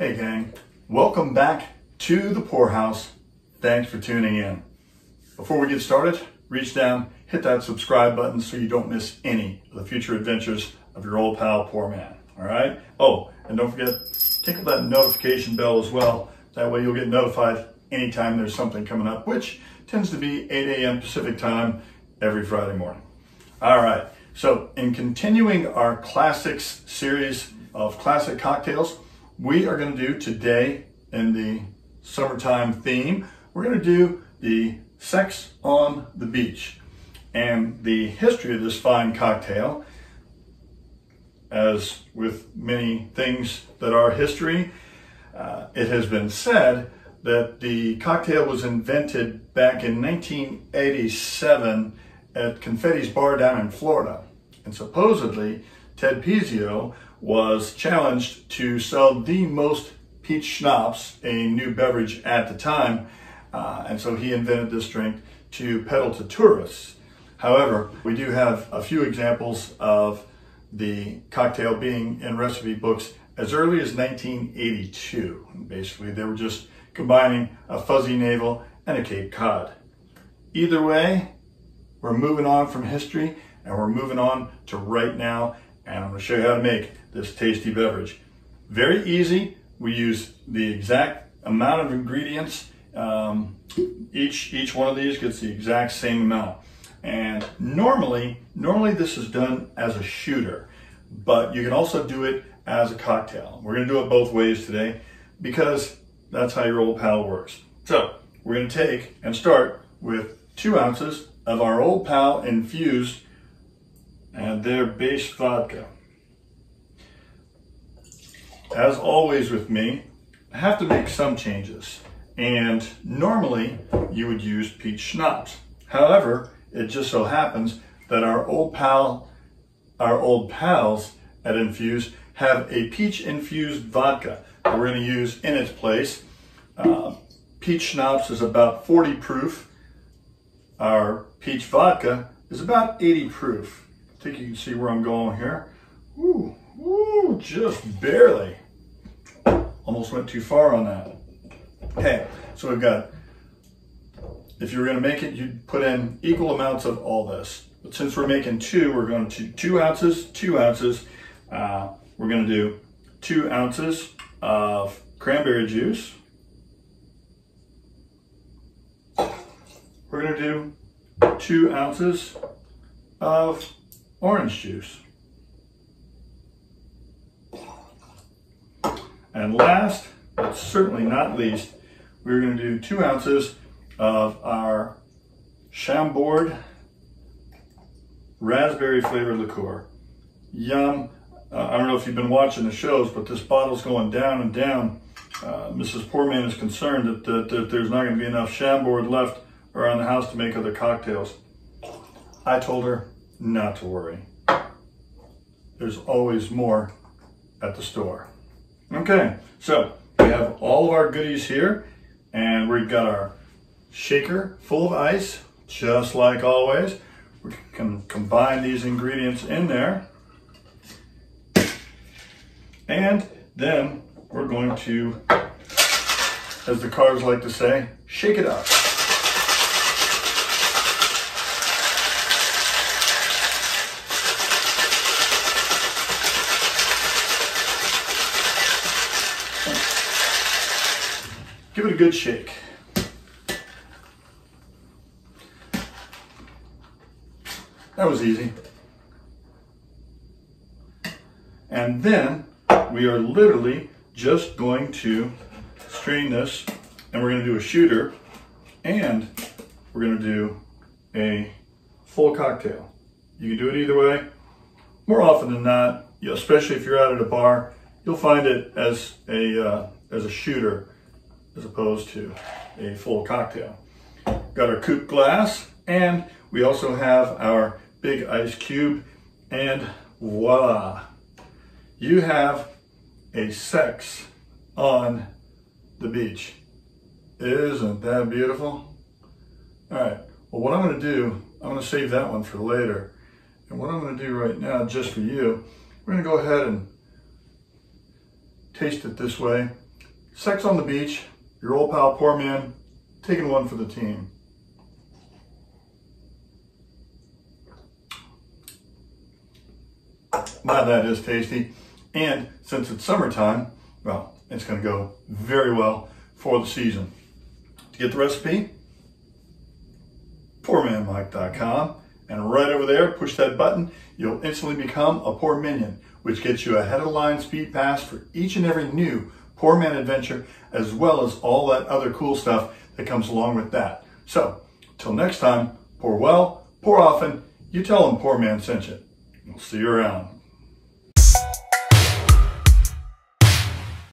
Hey gang, welcome back to the Poorhouse. Thanks for tuning in. Before we get started, reach down, hit that subscribe button so you don't miss any of the future adventures of your old pal PourMan. All right? Oh, and don't forget, tickle that notification bell as well. That way you'll get notified anytime there's something coming up, which tends to be 8 a.m. Pacific time every Friday morning. All right, so in continuing our classics series of classic cocktails, we are going to do today in the summertime theme, we're going to do the sex on the beach. And the history of this fine cocktail, as with many things that are history, uh, it has been said that the cocktail was invented back in 1987 at Confetti's Bar down in Florida. And supposedly, Ted Pizio was challenged to sell the most peach schnapps, a new beverage at the time, uh, and so he invented this drink to peddle to tourists. However, we do have a few examples of the cocktail being in recipe books as early as 1982. basically, they were just combining a fuzzy navel and a Cape Cod. Either way, we're moving on from history and we're moving on to right now and I'm to show you how to make this tasty beverage. Very easy. We use the exact amount of ingredients. Um, each, each one of these gets the exact same amount. And normally, normally this is done as a shooter, but you can also do it as a cocktail. We're gonna do it both ways today because that's how your old pal works. So we're gonna take and start with two ounces of our old pal infused and their base vodka. As always with me, I have to make some changes. And normally you would use peach schnapps. However, it just so happens that our old pal, our old pals at Infuse have a peach infused vodka that we're going to use in its place. Uh, peach schnapps is about 40 proof. Our peach vodka is about 80 proof. I think you can see where I'm going here. Ooh, ooh, just barely. Almost went too far on that. Okay, so we've got, if you were gonna make it, you'd put in equal amounts of all this. But since we're making two, we're going to two ounces, two ounces. Uh, we're gonna do two ounces of cranberry juice. We're gonna do two ounces of orange juice. And last, but certainly not least, we're going to do two ounces of our Chambord raspberry flavored liqueur. Yum. Uh, I don't know if you've been watching the shows, but this bottle's going down and down. Uh, Mrs. PourMan is concerned that, that, that there's not going to be enough Chambord left around the house to make other cocktails. I told her not to worry. There's always more at the store. Okay, so we have all of our goodies here and we've got our shaker full of ice, just like always. We can combine these ingredients in there. And then we're going to, as the cars like to say, shake it up. Give it a good shake. That was easy. And then we are literally just going to strain this and we're going to do a shooter and we're going to do a full cocktail. You can do it either way. More often than not, especially if you're out at a bar, you'll find it as a, uh, as a shooter as opposed to a full cocktail. Got our coupe glass and we also have our big ice cube and voila, you have a sex on the beach. Isn't that beautiful? All right, well what I'm gonna do, I'm gonna save that one for later. And what I'm gonna do right now, just for you, we're gonna go ahead and taste it this way Sex on the beach, your old pal PourMan, taking one for the team. Now that is tasty. And since it's summertime, well, it's going to go very well for the season. To get the recipe, pourmanmike.com. And right over there, push that button, you'll instantly become a Poor Minion, which gets you a head of line speed pass for each and every new PourMan adventure, as well as all that other cool stuff that comes along with that. So, till next time, pour well, pour often, you tell them PourMan sent you. We'll see you around.